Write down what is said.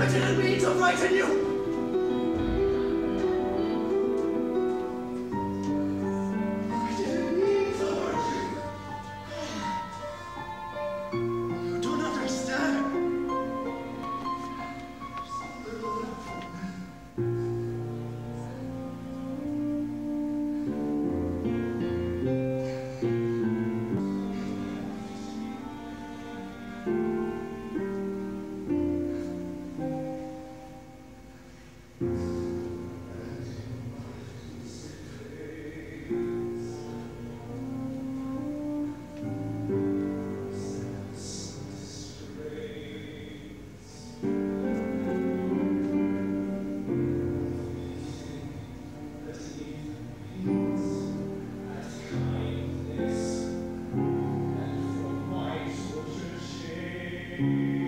permitted me to frighten you! Thank